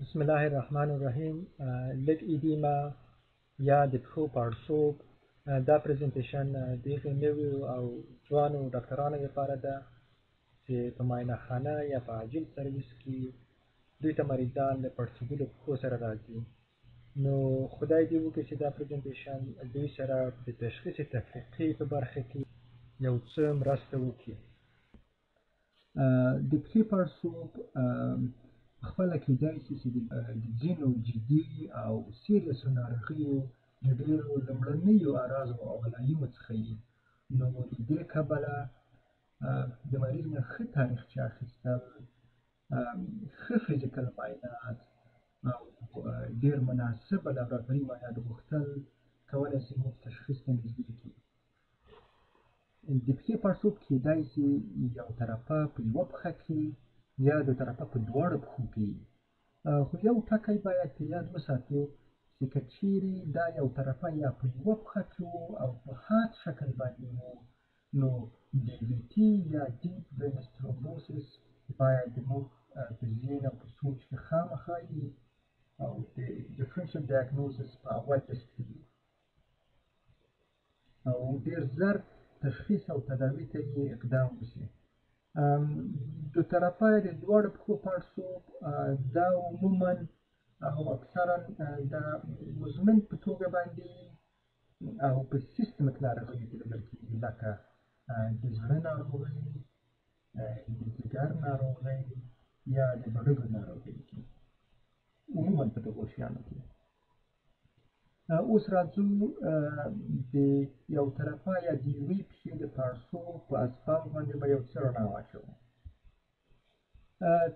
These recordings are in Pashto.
بسم الله الرحمن الرحیم لږ ایدیما یا د پښو پړسوب دا پریزنټیشن د هغې نویو او ځوانو ډاکټرانو لپاره ده چې په معاینه خانه یا په عاجل سرویس کې دوی ته مریضان له پړسېدلو پښو سره راځي نو خدای دې وکړي چې دا پرزنټیشن دوی سره د تشخیص تفریقې په برخه کې یو څه مرسته وکړي د پښې پړسوب خپله کېدای شي چې د ځینو جدي او سیریسو ناروغیو د ډېرو لومړنیو اعراضو او علایمو څخه یي نو د دې کبله د مریض نه ښه تاریخچه اخیستل ښه فزیکل معاینات او ډېر مناسب لابراتواري معاینات غوښتل کولای شي موږ تشخیص ته نږدې کړي د پښې پړسوب کېدای شي یو طرفه په یوه پښه کې یا د طرفه په دواړو پښو کې خو یو ټکی باید په یاد وساتو چې که چیرې دا یو طرفه یا په یوه پښه کې وو او په هات شکل باندې وو نو ډي بي ټي یا ډیپ وینس ترومبوسیس باید موږ په ذهن او په سوچ کې خامخا وي او د ډیفرنشل ډایګنوسس په اول لیست کې وي او ډیر زر تشخیص او تداوی ته یې اقدام وشي د ترپای د دواړو پښو پړسوب دا عموما او اکثرا د مزمن په توګه باندې او په سیستمک ناروغیو کې لیدل کېږي لکه د زړه ناروغۍ د ځګر ناروغۍ یا د بډګو ناروغۍ کې عموما په دغو شیانو کې اوس راځو د یو طرفه یا د یوې پښې د پړسو په اسباب باندې به یو څه رڼا واچوو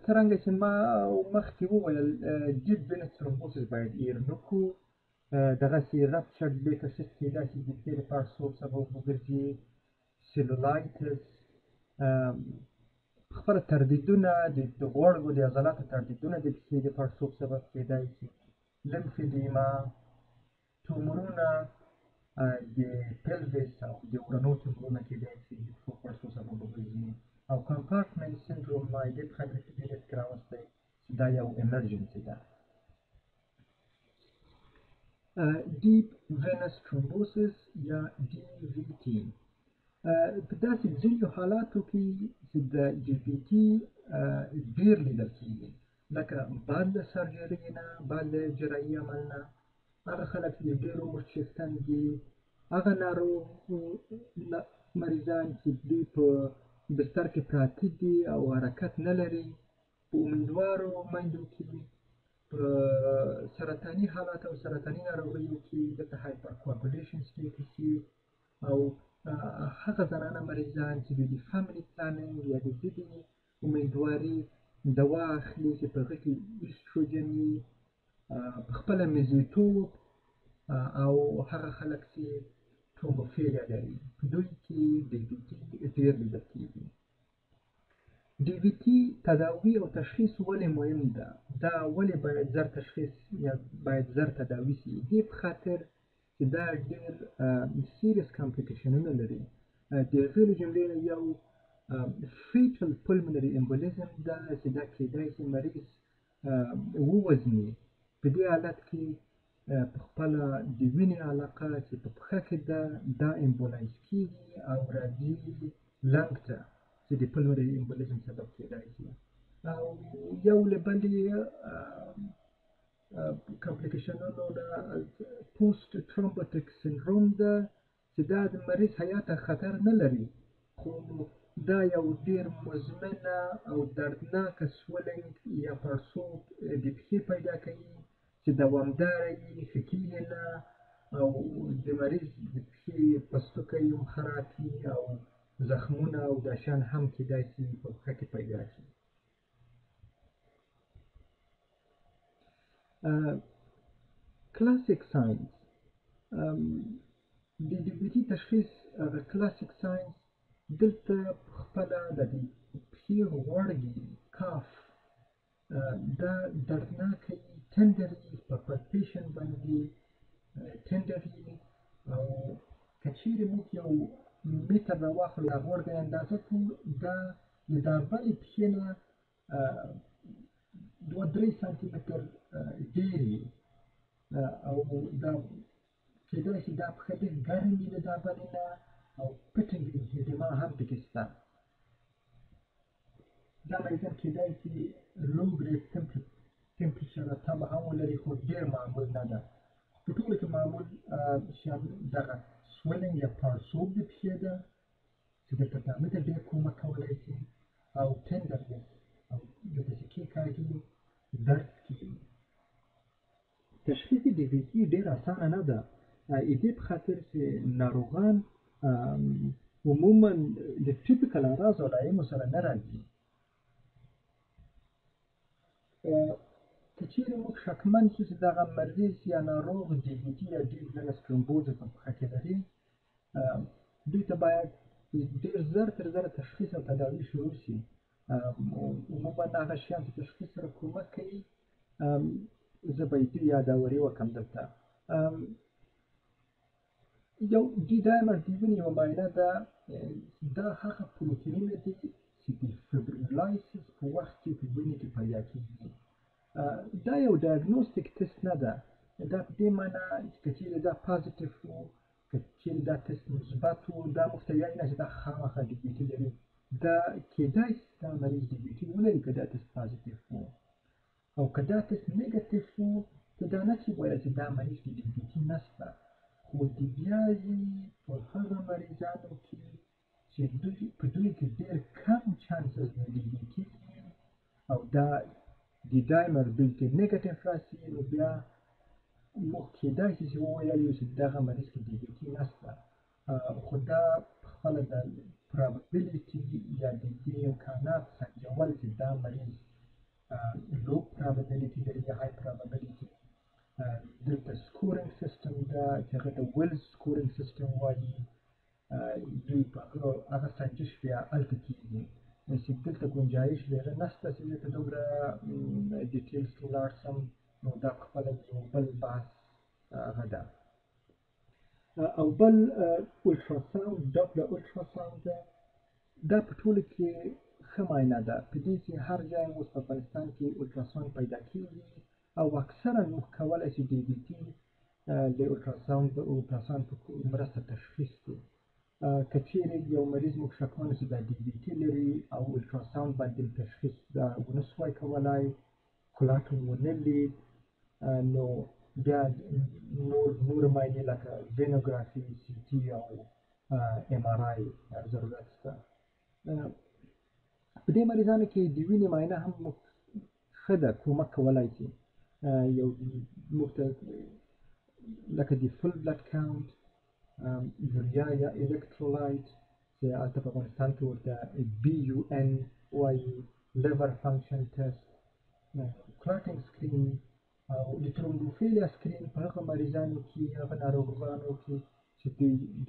څرنګه چې ما مخکې وویل ډیپ وینس ترومبوسس باید ایر نه کړو دغسي رپ چټ بې تشخیص کیدای شي د تیرې پړ سور سبب وګرځي سیلولایتس خپل تردیدونه د غوړګو د عضلاتو تردیدونه د پښې د پړ سور سبب کیدای شي لمفیدیما تومورونه د پلویس او د ورنو تومورونه کیدای شي د پښو پړ سور سبب وګرځي او کمپارټمنټ سندروم مایلید خبرې ته ډیرې راوستي چې دا یو ایمرجنسي ده ډیپ وینس ترومبوسس یا ډي وي ټي په داسې ځینو حالاتو کې چې د ډي وي ټي ډیر لیدل کیږي لکه بعد له سرجرۍ نه بعد له جراحي عمل نه هغه خلک چې ډیر عمر چښتن دي هغه ناروغ مریضان چې دوی په بستر کې پراته دي او حرکت نه لري په امیدوارو میندو کې په سرطاني حالات او سرطاني ناروغیو کې دلته هایپرکواګولیشن سټیټس وي او هغه زنانه مریضان چې دوی د فاملي پلاننګ یا د ضدي امیدواري دوا اخلي چې په هغه کې ایستروجن وي په خپله میزیتوب او هغه خلک چې ټوموفیلیا لري په دوی کې ډیبیټي ډېر لیدل کېږي ډي بي تي تداوي او تشخیص ولې مهم ده دا ولې باید زر تشخیص یا باید زر تداوي سي دې په خاطر چې دا ډېر سیریس کمپلیکیشنونه لري د هغې له جملې نه یو فیټل پلمنري امبولیزم ده چې دا کېدای شي مریض ووزني په دې حالت کې په خپله د وینې علاقه چې په پښه کې ده دا امبولایز کیږي او راځي لنګ ته چې د پلمري امبولیزم سبب کیدای شي او یو له بلې کمپلیکیشنونو نه پوسټ ترومبوټیک سندروم ده چې دا د مريض حيات ته خطر نه لري، خو دا يو ډېر مزمن او دردناک سويلنګ يا پړسوب د پښې پيدا کوي، چې دوامداره وي، ښه کېږي نه او د مريض د پښې پستوکی هم خراب کړي او زخمونه او داشان هم کېدای شي په پښه کې پيدا شي. کلاسیک ساينس د ډیبیټي تشخیص هغه کلاسیک ساينس دلته خپله د پښې غوړګي کاف دا دردناکي ټندري په پلپیشن باندې ټندري او کچیر موږ یو میټر راواخلو دا غوړګي اندازه کړو دا د دا بلې پښې نه دوه درې سانتي متر ډېر وي او دا کېدای شي دا پښه لږ ګرم وي د دا بلې نه او پټنګ انهدما هم پکې شته دا مریضان کېدای شي لو ګریډ ټمپریچر تبه هم ولري خو ډېر معمول نه ده په ټولو کې معمول شیان دغه سویلنګ یا پړسوب د پښې ده که درته پلانه در ډېر کومک کولای سي او ټندرنس او د دسیکې کاهي درد کې تشخیص د دسیکې ډېر اسانه نه ده ایدې په خاطر چې ناروغان عموما د ټیپیکل اعراض او علایمو سره نه راځي که چیرې موږ شکمن شو چې دغه مریض یا ناروغ ډیبیټي یا ډیب وینس ترومبوز په پښه کې لري دوی ته باید ډیر زر تر زر تشخیص او تداوی شروع شي عموما هغه شیان چې تشخیص سره کومک کوي زه به یې یاداوري وکم دلته یو دی دا مردیون یو معاینه ده دا هغه پروتینونه دي چې د فبرولایسیس په وخت کې په وینې کې پیدا کیږي دا یو ډایګنوستیک تست نه ده دا په دې معنی چې که چیرې دا پازیټیف وو که چیرې دا تست مثبت و دا موږ ته ویل نه چې دا خامخا ډي بي ټي لري دا کېدای شي دا مریض ډي بي ټي ولري که دا تست پازیټیف و او که دا تست نیګټیف و ته دا نه چې وایه چې دا مریض کې ډي بي ټي نشته خو دې بیا یې په هغه مریضانو کې چې دوی په دوی کې ډېر کم چانسز موندلي کېږي او دا د دایمر دوی کې نیګټیو راسي نو بیا موږ کېدای شي چې وویل یو چې دغه مریض کې ډي بي ټي نشته خو دا خپله د پراببیلیټي یا د دې امکانات سنجول چې دا مریض لو پراببیلیټي لري یا های پراببیلیټي دلته سکورینګ سیستم ده چې هغه ته ویلز سکورینګ سیستم وایي دوی په خپلو هغه ساينټيش بيا هلته کېږي چې دلته ګنجایش ډېره نشته چې دې ته دومره ډیټیلز کې ولاړ سم نو دا په خپله یو بل بحث هغه ده او بل الټراساوند ډاپلر الټراساوند ده دا په ټوله کې ښه معاینه ده په دې کې هر ځای اوس په افغانستان کې الټراساوند پیدا کېږي او اکثرا موږ کولی شي ډي بي ټي د الټراساوند د الټراساوند په مرسته تشخیص دی که چیرې یو مریض موږ شکمن چې دا ډیبیټي لري او الټراساوند باندې تشخیص دا ونه سوای کولای کلاټ ونه لید نو بیا نور نور معنی لکه وینوګرافي سی ټي او ایم آر آی ضرورت شته په دې مریضانو کې د وینې معاینه هم موږ ښه ده کومک کولای شي یو موږ ته لکه د فل بلډ کاونټ یوریا یا الکترولایټ چې هلته په افغانستان کې ورته بي یو ان وایي لیور فنکشن ټیسټ کلاټینګ سکرین او د ترومبوفیلیا سکرین په هغه مریضانو کې هغه ناروغانو کې چې دوی د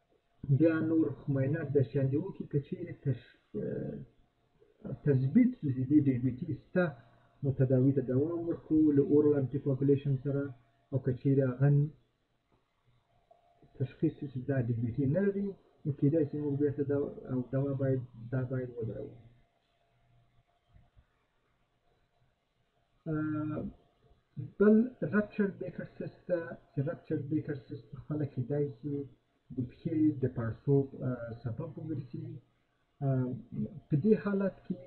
بیا نور ماینر درشان دی وکړي که چیرې تثبیت چې دې ډیبیټي سته نو تداوي ته دوام ورکړو له اورل انټي کوګولیشن سره او که چیرې هغه تشخیص چې دا ډیبیټي نه لري نو کېدای شي موږ بیرته دا او دوا باید دا باید ودرو بل رپچرډ بیکر سیست ده چې رپچرډ بیکر سیست په خپله کېدای شي د پښې د پړسوب سبب وګرځي په دې حالت کې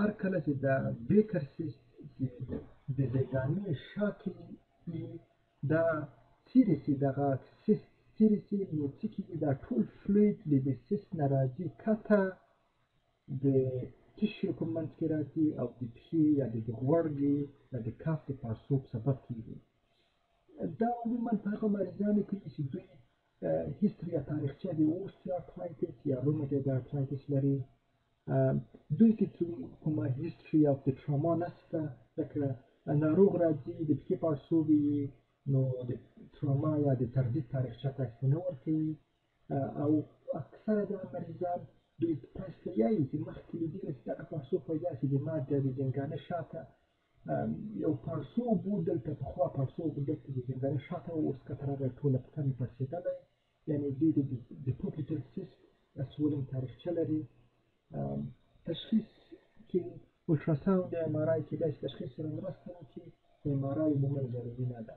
هر کله چې دا بیکر سیست چې د زیګاني شا کې دا څیرې سي دغه سیست څیرې سي نو څه کېږي دا ټول فلوید له دې سیست نه راځي کته د تشو په منځ کې راځي او د پښې یا د غوړګې یا د کف د پړسوب سبب کېږي دا عموما په هغه مریضانو کې چې دوی هیستوري یا تاریخچه د اوستیوارترایتس یا روماتوید ارترایتس لري دوی کې چې کومه هیستوري اف د تراما نشته لکه ناروغ راځي د پښې پړسوب یي نو د تراما یا د تردید تاریخچه ته نه ورکوي او اکثره دغه مریضان دوی تاسو ته وایي چې مخکې له دې چې دغه پړسوب پیدا شي د مات یا د زنګانه شاته یو پړسوب و دلته پخوا پړسوب دلته د زنګانه شاته و اوس کتره به ټوله پښه مې پړسېدلی یعنې دوی د پوپیټل سیست سولنګ تاریخچه لري تشخیص کې الټراساوند یا ایم آر آی کېدای شي تشخیص سره مرسته وکړي ایم آر آی عموما ضروري نه ده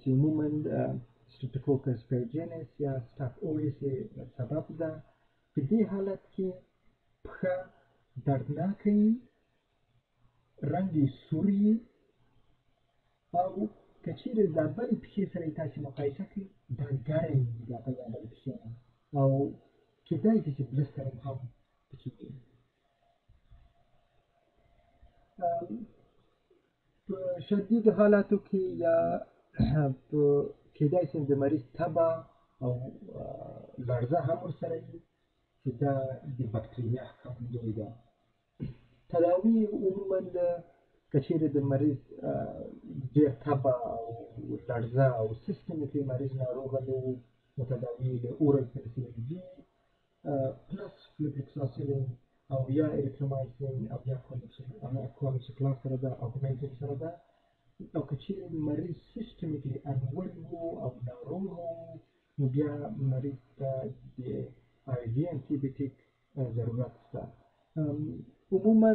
چې عموماً د سټریپټوکوکس پیرجینس یا سټاف اوریس سبب ده په دې حالت کې پښه دردناکه وي رنګ یې سور وي او که چیرې د بلې پښې سره یې تاسې مقایسه کړئ دا ګرم وي د بلې بلې پښې نه او کېدای شي چې بلستر هم پکې وي په شدیدو حالاتو کې یا په کېدای شي د مریض تبه او لړزه هم ورسره وي چې دا د بکتریا ښکارندوی ده تداوی عموما د که چیرې د مریض ډېر تبه او لړزه او سیستم کې مریض ناروغه نه وو نو تداوی له اورل پنسلین جي پلس فلپ اکساسیلینګ او یا اریترومایسین او یا کولوسیکلار سره ده او بنزین سره ده او که چیرې مریض سیستمیکلی انول وو او ناروغ وو نو بیا مریض ته د آی وی انټي بیوټیک ضرورت شته عموما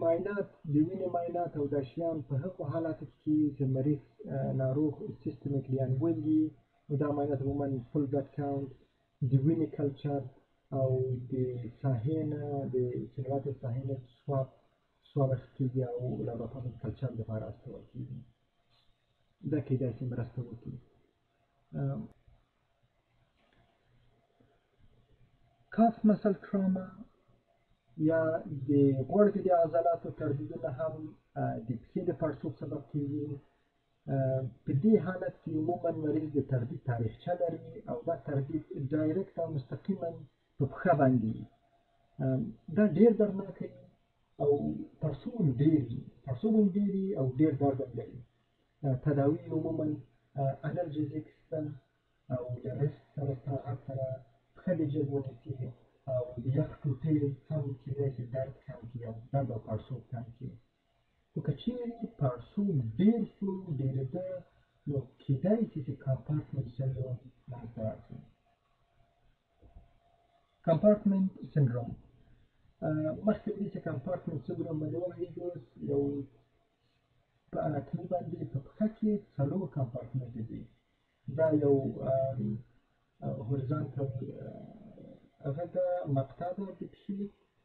معاینات د وینې معاینات او دا شیان په هغو حالاتو کې چې مریض ناروغ سیستمیکلی انول وي نو دا ماینس وومن فل بلډ کاونټ د وینې کلچر او د ساحې نه د چلوات ساحې نه سواب سواب اخیستل کېږي او لابراتوار د کلچر لپاره استول کېږي دا کېدای شي مرسته وکړي کاف مسل تراما یا د غوړ کې د عضلاتو تردیدونه هم د پښې د پړسوب سبب کېږي په دې حالت کې عموما مریض د تردید تاریخچه لري او دا تردید ډایرکټ او مستقیما په پښه باندې دا ډیر درناک وي او تر څو ډیر تر څو ډیر او ډیر درد لري تداوی عموما انالجیزیک سته او د رست سره استراحت سره پښه دې جګ ونیسي او د یخ ټوټې هم کېدای شي درد کم کړي او درد او پړسوب کم کړي خو که چېرې پاړسوب ډېر شو، ډېرېده، نو کېدای شي چې کمپارټمنټ سنډروم منځته راځي. کمپارټمنټ سنډروم مخکې له دې چې کمپارټمنټ سندروم باندې وغږېږو یو په اناتومي باندې په پښه کې څلور کمپارټمنټ دي دا یو هوریزانټل هغه ده مقطع ده د پښې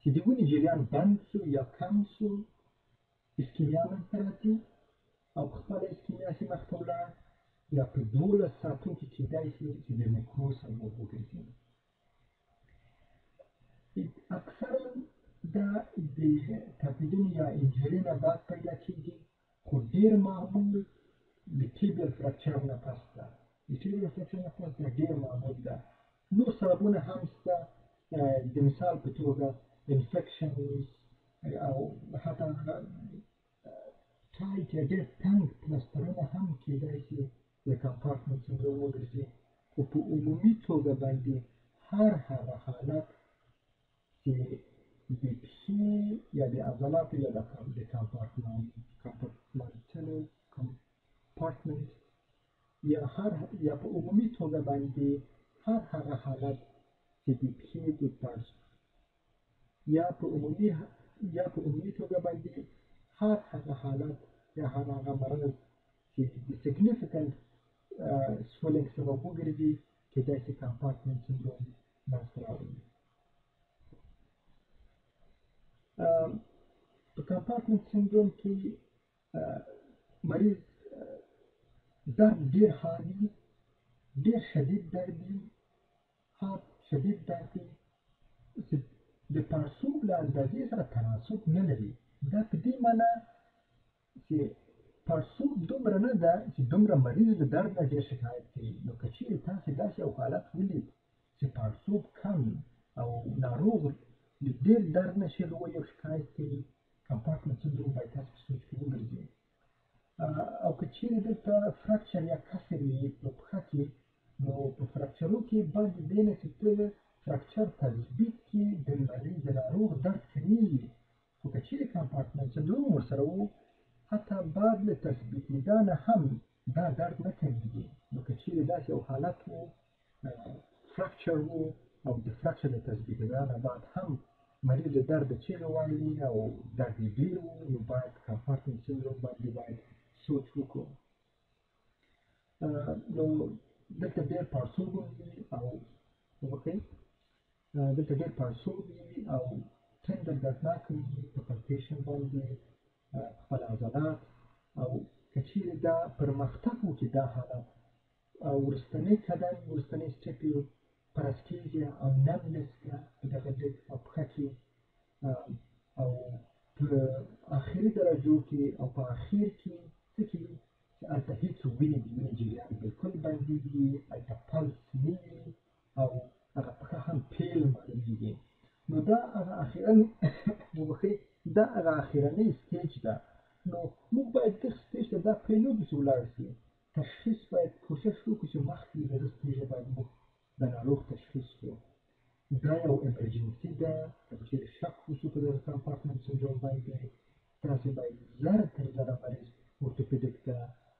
چې د وینې جریان بند سو یا کم سو اسکیمیا منځ ته راځي او خپله اسکیمیا چې مخته ولاړ یا په دولس ساعتو کې کېدای شي چې د نکروز سبب وګرځي اکثرا دا د ټپیدنې یا انجری نه بعد پیدا کیږي خو ډیر معمول د ټیبل فرکچر نه پس ده د ټیبل فرکچر نه پس ده ډیر معمول ده نو سببونه هم سته د مثال په توګه انفکشن او حتی ټایټ یا ډیر تنګ پلسترونه هم کیدای شي د کمپارټمنټ سندروم وګرځي خو په عمومي توګه باندې هر هغه حالت چې د پښې یا د عضلاتو یا د د کمپارتمنټ کمپارتمنټنل کمپارتمنټ یا هر یا په عمومي توګه باندې هر هغه حالت چې د پښې د پړس یا په عمومي یا په عمومي توګه باندې هر هغه حالت یا هر هغه مرض چې د سیګنیفیکنټ سویلینګ سبب وګرځي کېدای شي کمپارتمنټ سندروم لاسته راوړنې په کمپارټمنټ سندروم کې مریض درد ډیر حادي ډیر شدید درد دی حاد شدید درد دی چې د پړسوب له اندازې سره تناسب نه لري دا په دې معنی چې پړسوب دومره نه ده چې دومره مریض له درد نه ډېر شکایت کوي، نو که چېرې تاسې داسې یو حالت ولید چې پړسوب کم او ناروغ له ډېر درد نه شل وایي او شکایت کوي، کمپارټمنټ سندروم باید تاسې په سوچ کې وګرځي. او که چېرې دلته فرکچر یا کسر وي په پښه کې، نو په فرکچرو کې باندې دې نه چې ته فرکچر تثبیت کې د مریض د ناروغ درد کمېږي، خو که چېرې کمپارټمنټ سندروم ورسره وو، حتی بعد له تثبیتېدا نه هم دا درد نه کمېږي، نو که چېرې داسې یو حالت وو، فراکچر وو او د فراکچر له تثبیتېدا نه بعد هم مریض له درده چیغې وایي او درد یې ډېر وو، نو باید کمپارټمنټ سندروم باندې باید سوچ وکړو. نو دلته ډېر پاړسوبونه دي او وکړئ دلته ډیر پړسوب یی او تندر دردناک یی په پلتیشن باندی خپل عضلات او که چیرې دا پرمختګ وکړي دا حالت او ورستنی قدم ورستنی سټپ یې پرسکیزیا او نم لسکه په دغه لیګ او پښه کې او په اخري درجو کې او په اخیر کې څه کیږي چې هلته هیڅ وینې د وینې جریان بالکل بندیږي هلته پلس نه وي او هغه پکه هم پیل معلومیږي نو دا هغه اخیرنی وبخي دا هغه اخیرنی سټیج ده نو موږ باید دغه سټیج ته دا پرې نه دو چې ولاړ شي تشخیص باید کوشش وکړو چې مخکې له دغه سټیج باید موږ د ناروغ تشخیص کړو دا یو ایمرجنسي ده که په چیرې شک وشو په دغه کمپارټمنټ سنډروم باندې تاسو باید زر تر زره مریض اورتوپیډیک ته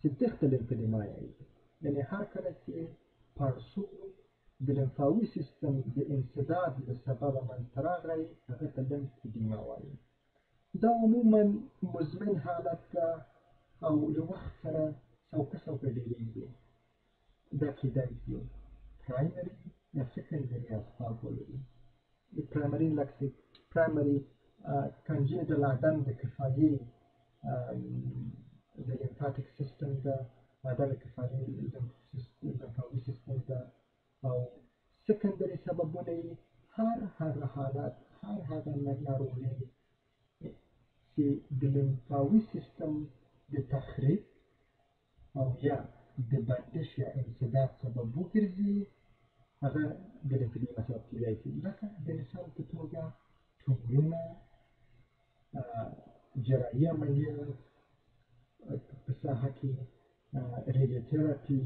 چې تخته لمفدما یایي یعنې هر کله چې پړسو د لمفاوي سیستم د انسداد له سببه منځته راغی هغه ته لمفدما وایي دا عموما مزمن حالت ده او له وخت سره څوکه څوکه ډېرېږي دا کېدای شي پرایمري یا سیکنډري اسباب ولري د پرایمري لکه چې پرایمري کنجې د لعدن د کفایې د لیمفاتیک سیستم ده معده د کفایې لیمفاوي سیستم ده او سیکنډري سببونه یې هر هغه حالات هر هغه ناروغي چې د لیمفاوي سیستم د تخریب او یا د بندش یا انسداد سبب وګرځي هغه د لکلي مصرف کېدای شي لکه د مثال په توګه ټومرونه جراحي عملیات په ساحه کې ریډیوتراپي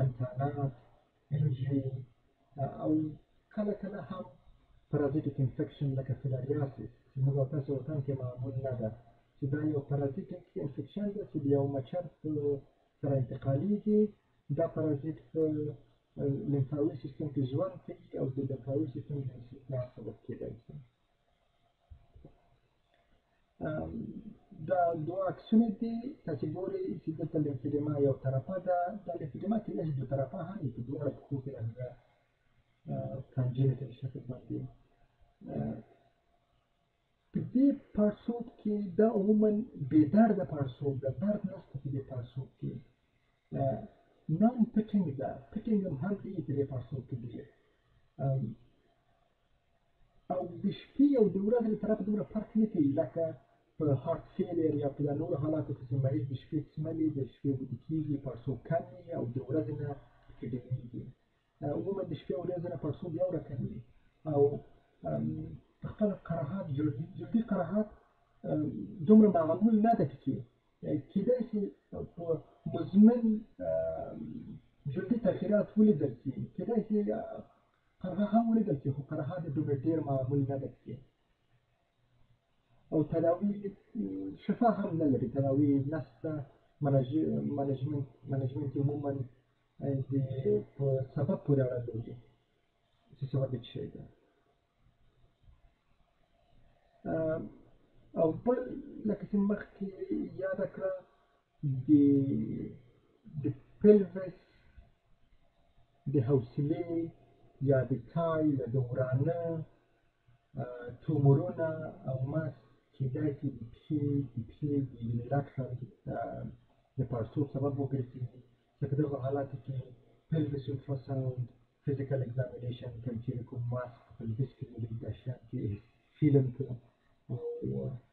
انتانات انجیو او کله کله هم پرازیټیک انفیکشن لکه فیلاریاسیس چې موږ او تاسو وطن کې معمول نه ده چې دا یو پرازیټیک انفیکشن ده چې د یو مچر سره انتقالیږي دا پرازیټ په لیمفاوي سیستم کې ژوند کوي او د لیمفاوي سیستم د استثمار سبب کېدای شي دا دوه عکسونه دي تاسو ګورئ چې دلته لیمفیډما یو طرفه ده دا لیمفیډما کېدای شي دوه طرفه هم وي په دواړو پښو کې هغه کانجنیټل شکل باندې په دې پړسوب کې دا عموما بې درده پړسوب ده درد نشته په دې پړسوب کې نان پټینګ ده پټینګ هم هم ډېر په دې پړسوب کې ډېر او د شپې او د ورځې له طرفه دومره فرق نه کوي لکه په هارت فیلیر یا په دا نورو حالاتو کې چې مریض د شپې څملي د شپې ودې کېږي پړسوب کم وي او د ورځې نه پکې ډېرېږي عموما د شپې او ورځې نه پړسوب یو رقم وي او په خپل قرهات جلدي جلدي قرهات دومره معمول نه ده پکې کېدای شي په مزمن جلدي تغییرات ولیدل شي کېدای شي قرغه هم ولیدل شي، خو قرغه د دومره ډېر معمول نه ده چې او تداوی شفا هم نه لري، تداوی نشته، منجمنټ یې عموما د په سبب پورې اړه لري چې سبب یې څه شی دی. او بل لکه چې مخکې یاده کړه د د پلوس د حوصلې یا د کای یا د ورانه تومورونه او مس کېدای شي د پښې د پښې د ریلاکشن د پړسوب سبب وګرځي چې په دغه حالاتو کې پلوس الټراساوند فزیکل اگزامینیشن کوم چې کوم ماسک په پلوس کې موجود د شک فیلم کې او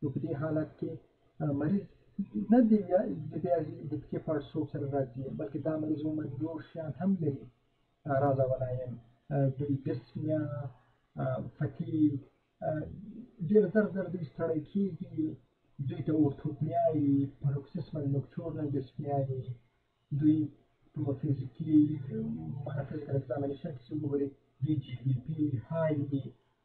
نو په دې حالت کې مریض نه دی بیا د بیا د پکې پړسوب سره راځي بلکې دا مریض عموما نور شیان هم لري اعراض او علایم دوی ډسمیا فتیګ ډېر زر زر دوی ستړی کېږي دوی ته اورتوپنیا یي پروکسیسمل نوکچورنل ډسمیا یي دوی په فزیکي معنی فزیکل اکزامینیشن کې چې وګوري دوی جي بي پي های دي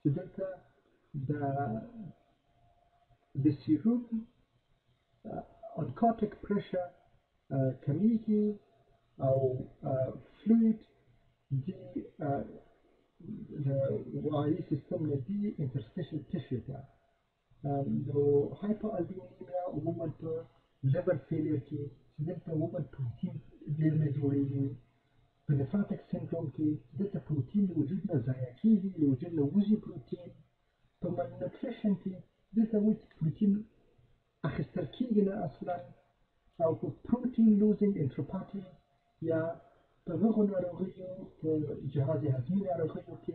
چې دلته د د سیروم انکاټیک پریشر کمیږي او فلوید دی د وایي سیستم نه دی انټرستیشل ټیشو ته نو هایپر البیومینیا عموما په لیور فیلیر کې چې دلته عموما پروتین ډېر نه جوړېږي په لیفاتیک سندروم کې چې دلته پروتین د وجود نه ضایع کېږي د وجود نه وځي پروتین په مالنوټریشن کې دلته وایي چې پروتین اخیستل کېږي نه اصلا او په پروتین لوزینګ انټروپاتي یا په هغو ناروغیو په جهاز هضمي ناروغیو کې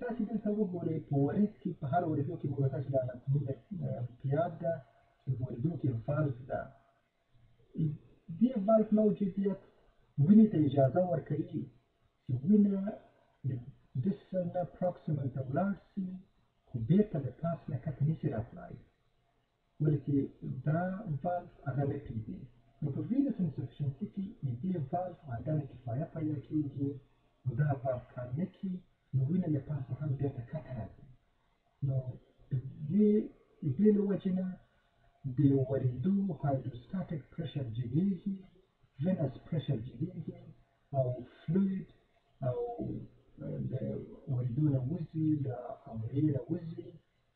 تاسې دلته وګورئ په وريد کې په هر وريدو کې به تاسې دا مفهومونه پیاد ده چې په وريدو کې فرض ده دې بلک موجودیت وینې ته اجازه ورکوي چې وینه دسل نه پروکسیمل ته ولاړ سي خو بېرته د پاس نه کته نشي راتلای ولې چې دا والف هغه رپي دي نو په وینس انسفشنسي کې د دې والف عدم کفایه پیدا کېږي نو دا والف کار نه کوي نو وینه له پاسه هم بېرته کته راځي نو د دې دې له وجې نه د ورېدو هایدروسټاټیک پرشر جګېږي ژنس پرشر جګېږي او فلوید او د ورېدو نه وځي له عمرې نه وځي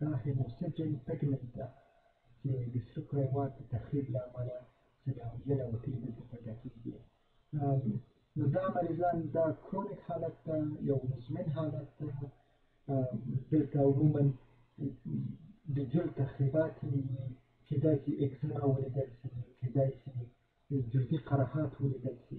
داسې موثر جنګ پکې نه لیده چې د سره کړی واک د تخریب له امله څنګه وژنه او تېری دلته پیدا کېږي نو دا مریضان دا کرونیک حالت ده یو مزمن حالت ده دلته عموما د جلد تخریبات یې کېدای شي اکزما ولیدل شي کېدای شي جلدي قرحات ولیدل شي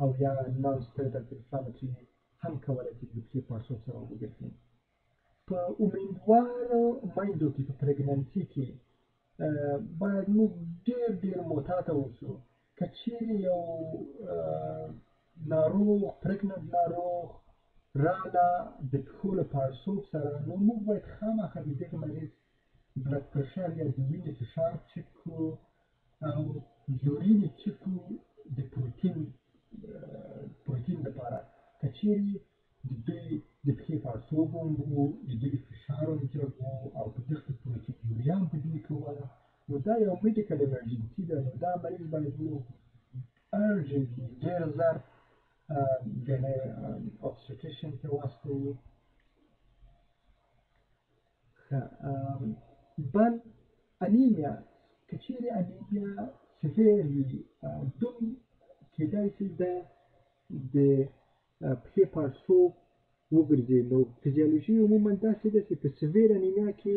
او یا نان سپرید از اسلام چی هم کولی شي یو ښه پړسوب سبب وګرځي په امیندوارو میندو کې په پریګننسي کې باید موږ ډیر ډیر محتاط اوسو که چیرې یو ناروغ پریګننت ناروغ راله د پښو له پړسوب سره نو موږ باید خامخا د دغه مریض بلډ پرشر یا د وینې فشار چک کړو او یورین څه کو د پروتین پروتین لپاره که چیرې د دوی د پښې پړسوب هم وو د دوی فشار هم جګ وو او په دښته پروتین یوریا هم په دوی کوله نو دا یو میډیکل ایمرجنسي ده نو دا مریض باید نو ارجنټلی ډېر زر ګنې اوبسټریشن ته واستوو بل انیمیا که چیرې انیمیا سفیر وي دوم کېدای شي د د پښې پړسو وګرځي نو فزیولوژي عموما داسې ده چې په سفیر انیمیا کې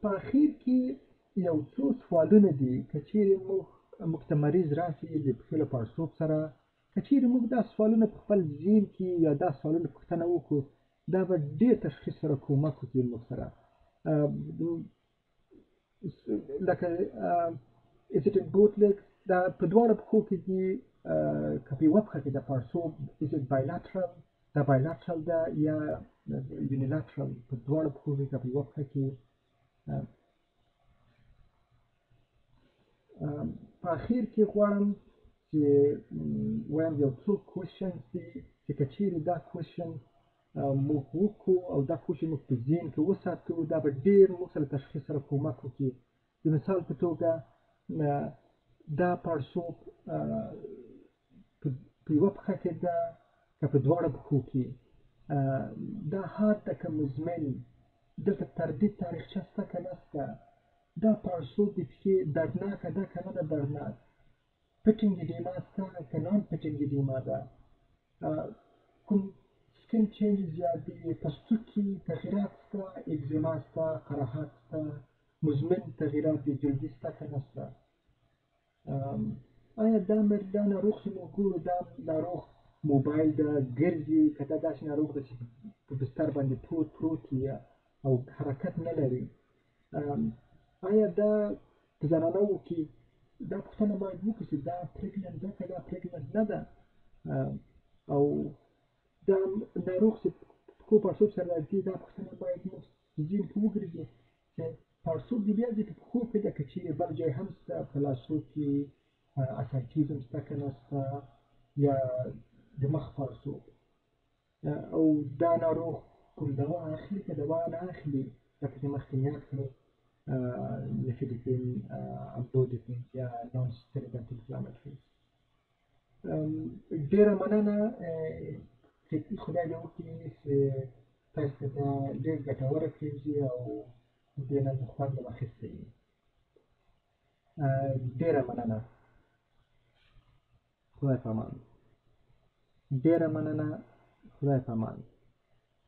په اخیر کې یو څو سوالونه دي که چیرې موږ موږ ته مریض راسي د پښې له پړسوب سره که چیرې موږ دا سوالونه په خپل ذهن کې یا دا سوالونه پوښتنه وکړو دا به ډیر تشخیص سره کومک وکړي موږ سره لکه is it in both legs دا په دواړو پښو کې دي که په یوه پښه کې د پړسوب is it bilateral دا بایلاترال ده یا یونیلاترال په دواړو پښو کې که په یوه پښه کې په اخیر کې غواړم چې وایم یو څو کوشنز دي چې که چیرې دا کوشن موږ وکړو او دا کوشن موږ په ذهن کې وساتو دا به ډیر موږ سره تشخیص سره کومک وکړي د مثال په توګه دا پړسوب په یوه پښه کې ده که په دواړه پښو کې دا حاد ده که مزمن دلته تردید تاریخچه شته که نشته دا پړسوب د پښې دردناکه ده که نه ده دردناک پټنګي ديما سته که نان پټنګي ديما ده کوم سکن چینجز زیات دي پستوکي تغیرات سته اګزیما سته قراحات سته مزمن تغیرات دي جلدي سته که نه سته آیا دا مر دا ناروغ چې موږ ګورو دا ناروغ موبایل ده ګرځي که دا داسې ناروغ ده چې په بستر باندې پروت پروت وي او حرکت نه لري ایا دا په زنانو کې دا پوښتنه باید وکړي چې دا پریګننټ ده که دا پریګننټ نه ده او دا ناروغ چې پکو پړسوب سره راځي دا پوښتنه باید مو ځین کې وګرځي چې پړسوب دې بیا دې په پښو کې ده که چیرې بل ځای هم شته په لاسو کې اسایټیزم شته که نه شته یا د مخ پړسوب او دا ناروغ کوم دوا اخلي که دوا نه اخلي لکه چې مخکې مې یاد کړو نفیدیپین امدودیپین یا نان سټیرویډ انټي انفلامټري ډېره مننه چې خدای دې وکړي چې تاسو ته دا ډېر ګټوره کېږي او دې نه مو خوند هم اخیستی ډېره مننه خدای پامان. ډیره مننه خدای پامان.